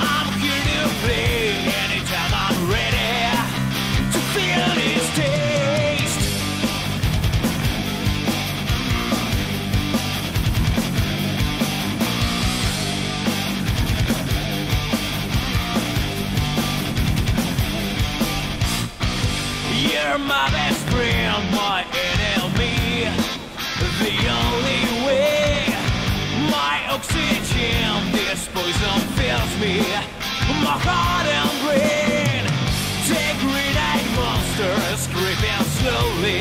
I'm here to play anytime I'm ready to feel this taste. You're my best friend, my oxygen, this poison fills me. My heart and brain, take green-eyed monsters creeping slowly.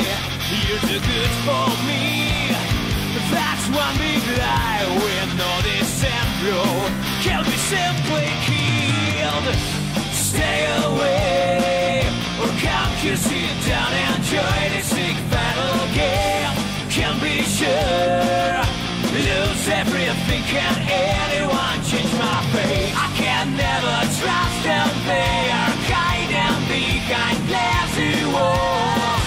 You're too good for me. That's one big lie with no Decembro. Can be simply killed. Stay away, or come you sit Can anyone change my fate? I can never trust them. They are kind and behind glassy walls.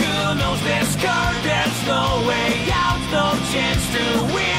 Who knows this card? There's no way out, no chance to win.